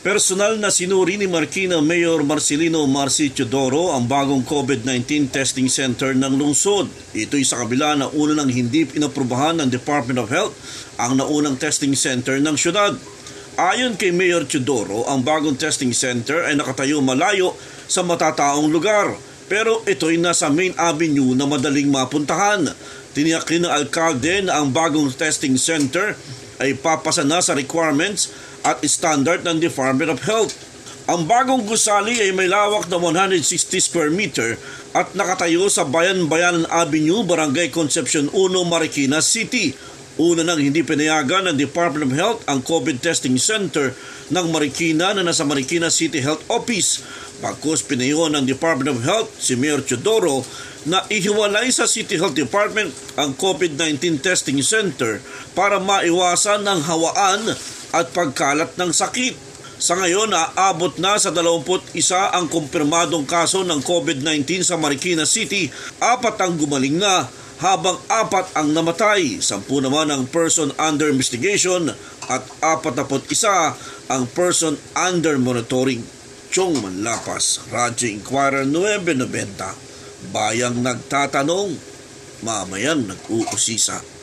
Personal na sinuri ni Marikina Mayor Marcelino Marci Teodoro ang bagong COVID-19 testing center ng lungsod. Ito'y sa kabila na una nang hindi inaprubahan ng Department of Health ang naunang testing center ng syudad. Ayon kay Mayor Teodoro, ang bagong testing center ay nakatayo malayo sa matataong lugar pero ito'y nasa main avenue na madaling mapuntahan. Tiniyak ng alkalde na ang bagong testing center ay papasa na sa requirements at standard ng Department of Health. Ang bagong gusali ay may lawak na 160 square meter at nakatayo sa Bayan-Bayanan Avenue, Barangay Concepcion 1, Marikina City. Una nang hindi pinayagan ng Department of Health ang COVID testing center ng Marikina na nasa Marikina City Health Office. Pagkos pinayo ng Department of Health si Mayor Chodoro na ihiwalay sa City Health Department ang COVID-19 testing center para maiwasan ang hawaan at pagkalat ng sakit. Sa ngayon, aabot na sa 21 ang kumpirmadong kaso ng COVID-19 sa Marikina City. Apat ang gumaling na habang apat ang namatay. Sampu naman ang person under investigation at 41 ang person under monitoring. Chong Manlapas, Radyo Inquirer 990. Bayang nagtatanong, mamayang nag-uusisa.